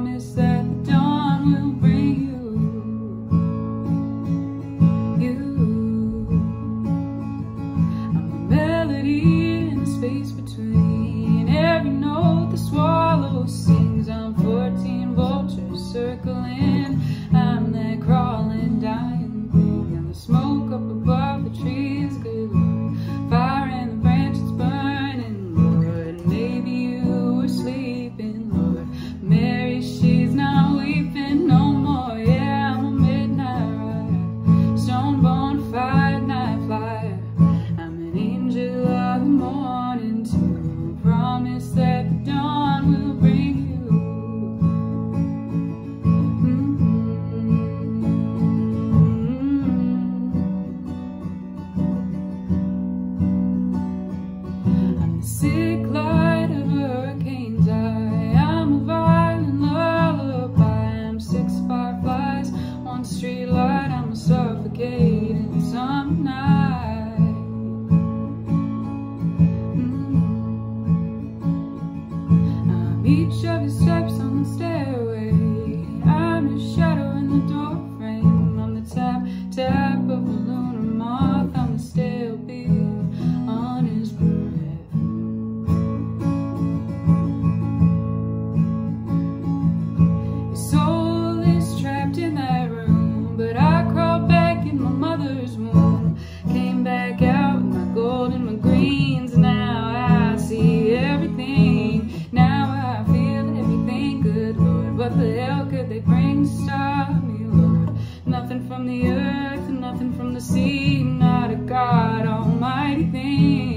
promise that street light, I'm suffocating some night. Mm -hmm. I meet you. But the hell could they bring to stop me, Lord? Nothing from the earth, nothing from the sea, not a God almighty thing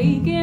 taken